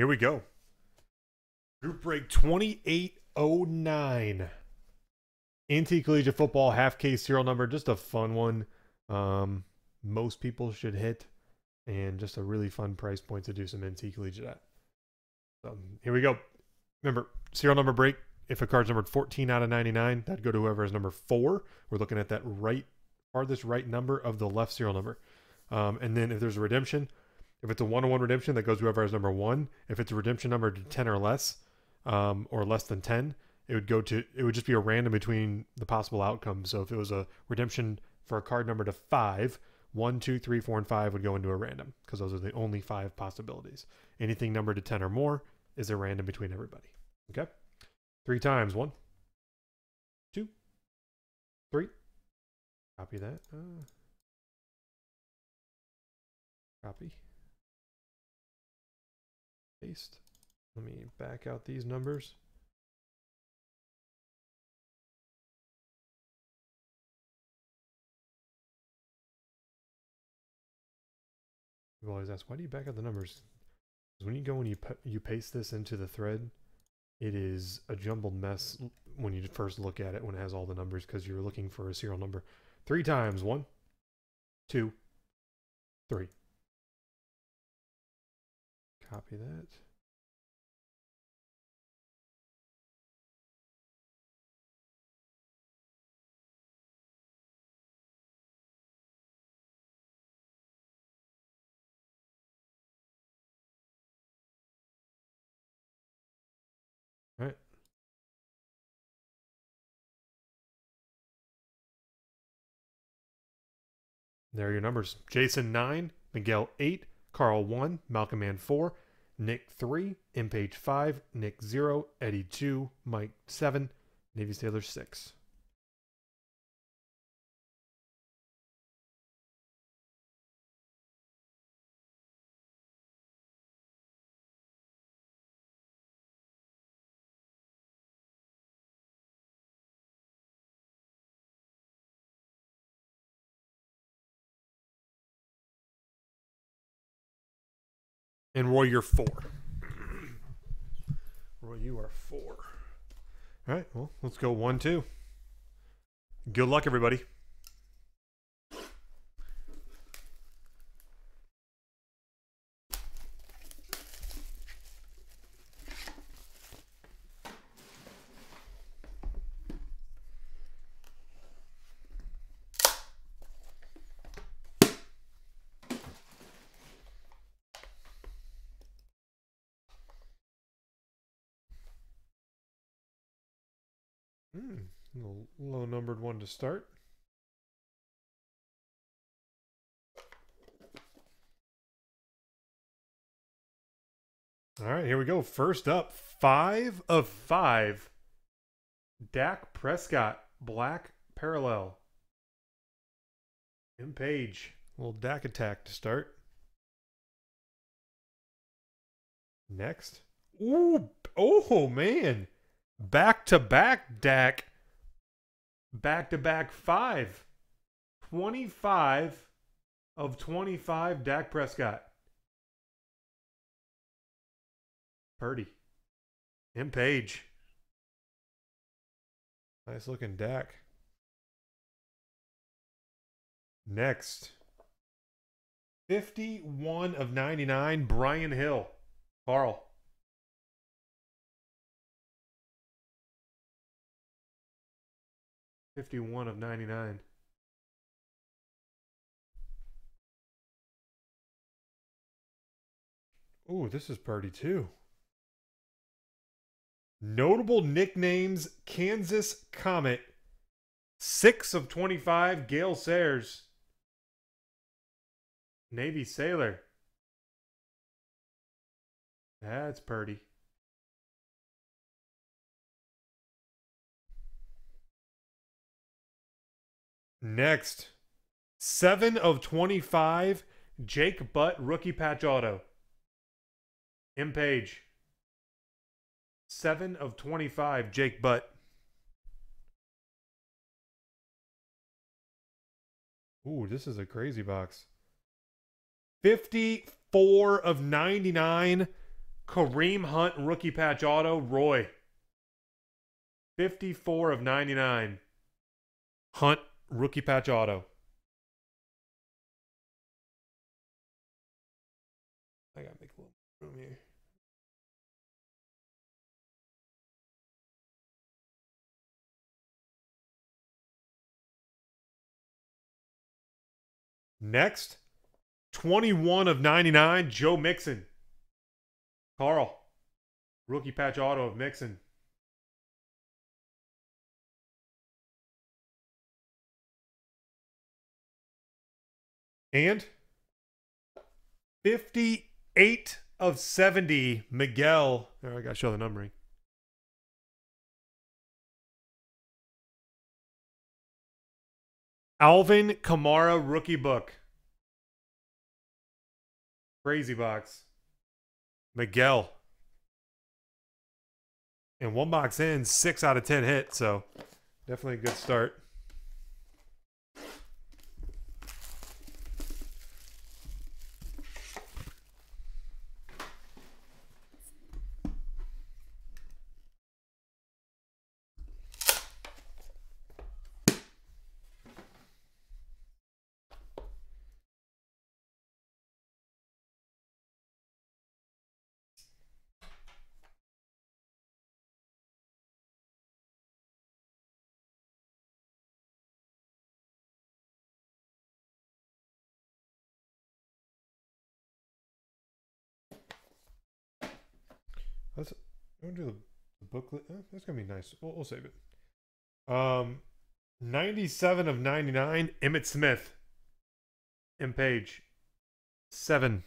Here we go. Group break 2809. NT Collegiate Football half case serial number. Just a fun one. Um, most people should hit. And just a really fun price point to do some NT Collegiate at. So here we go. Remember, serial number break. If a card's numbered 14 out of 99, that'd go to whoever is number four. We're looking at that right, farthest right number of the left serial number. Um, and then if there's a redemption, if it's a one on one redemption, that goes whoever has number one. If it's a redemption number to 10 or less, um, or less than 10, it would go to, it would just be a random between the possible outcomes. So if it was a redemption for a card number to five, one, two, three, four, and five would go into a random because those are the only five possibilities. Anything numbered to 10 or more is a random between everybody. Okay? Three times. One, two, three. Copy that. Uh, copy. Paste. Let me back out these numbers. People always ask, why do you back out the numbers? Because when you go and you you paste this into the thread, it is a jumbled mess when you first look at it when it has all the numbers because you're looking for a serial number three times. One, two, three. Copy that. There are your numbers. Jason 9, Miguel 8, Carl 1, Malcolm Man 4, Nick 3, M Page 5, Nick 0, Eddie 2, Mike 7, Navy Sailor 6. And Roy, you're four. Roy, you are four. All right, well, let's go one, two. Good luck, everybody. Hmm, low numbered one to start. All right, here we go. First up, five of five. Dak Prescott, black parallel. M Page, little Dak attack to start. Next. Ooh, oh man. Back to back Dak. Back to back five. 25 of 25 Dak Prescott. Purdy. M Page. Nice looking Dak. Next. 51 of 99 Brian Hill. Carl. Fifty-one of ninety-nine. Ooh, this is Purdy too. Notable nicknames Kansas Comet. Six of 25 Gale Sayers. Navy Sailor. That's Purdy. Next, 7 of 25 Jake Butt rookie patch auto. M Page. 7 of 25 Jake Butt. Ooh, this is a crazy box. 54 of 99 Kareem Hunt rookie patch auto, Roy. 54 of 99. Hunt rookie patch auto. I gotta make a little room here. Next, 21 of 99, Joe Mixon. Carl, rookie patch auto of Mixon. And 58 of 70, Miguel. There, I got to show the numbering. Alvin Kamara rookie book. Crazy box. Miguel. And one box in, six out of 10 hit. So definitely a good start. Let's do the, the booklet. Eh, that's gonna be nice. We'll, we'll save it. Um, ninety-seven of ninety-nine. Emmitt Smith. M page. Seven.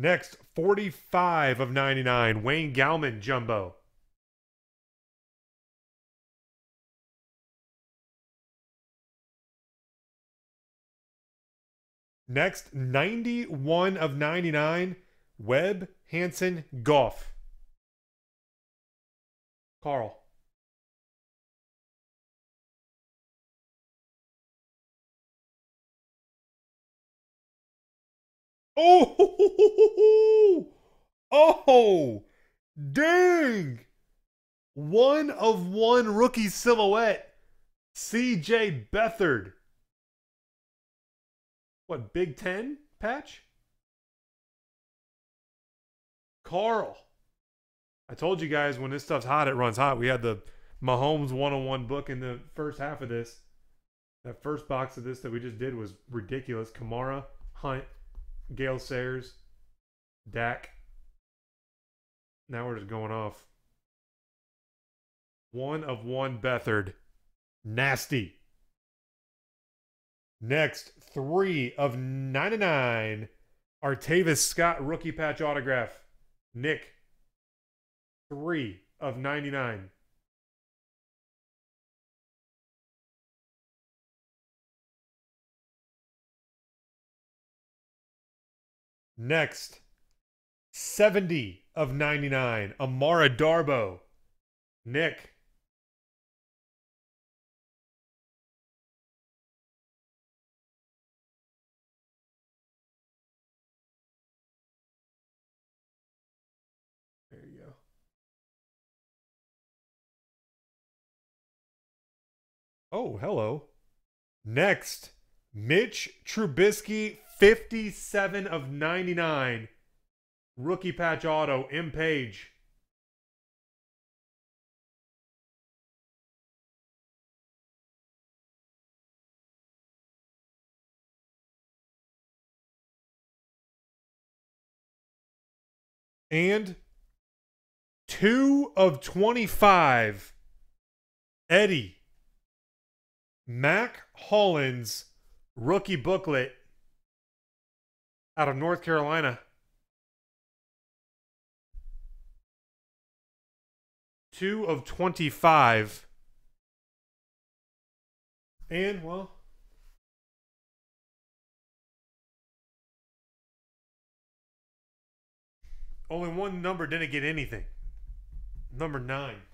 Next, 45 of 99, Wayne Gallman Jumbo. Next, 91 of 99, Webb Hanson Goff. Carl. Oh, oh, dang. One of one rookie silhouette. CJ Beathard. What, Big Ten patch? Carl. I told you guys when this stuff's hot, it runs hot. We had the Mahomes one on one book in the first half of this. That first box of this that we just did was ridiculous. Kamara, Hunt, Gale Sayers, Dak. Now we're just going off. One of one Beathard. Nasty. Next, three of 99. Artavis Scott rookie patch autograph. Nick. Three of 99. Next, 70 of 99. Amara Darboh. Nick. Oh, hello. Next, Mitch Trubisky, 57 of 99. Rookie patch auto, M Page. And two of 25. Eddie. Mack Hollins rookie booklet out of North Carolina. Two of 25. And, well, only one number didn't get anything. Number nine.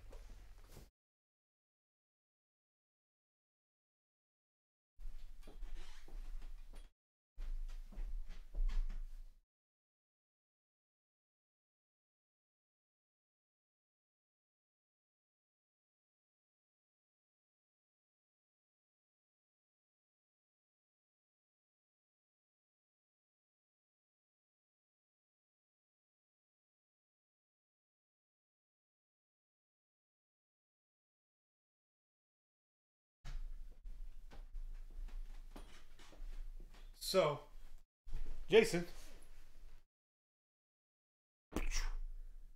So, Jason,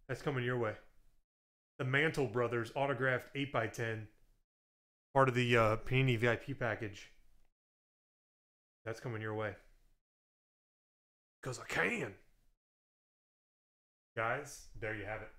that's coming your way. The Mantle Brothers autographed 8x10, part of the uh, Panini VIP package. That's coming your way. Because I can. Guys, there you have it.